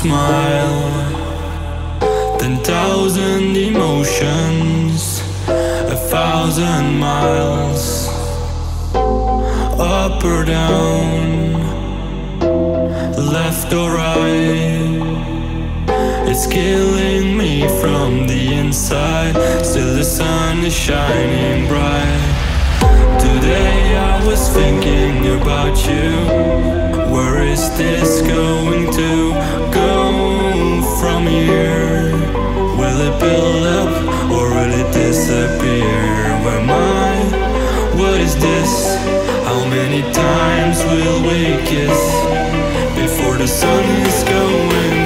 smile Ten thousand emotions A thousand miles Up or down Left or right. It's killing me from the inside. Still the sun is shining bright. Today I was thinking about you. Where is this going to go? times will we kiss before the sun is going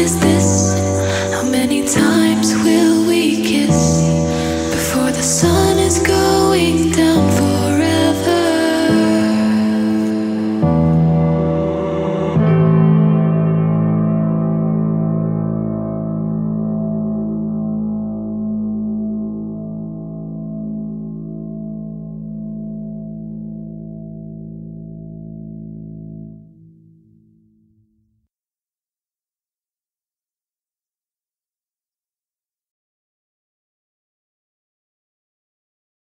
is this?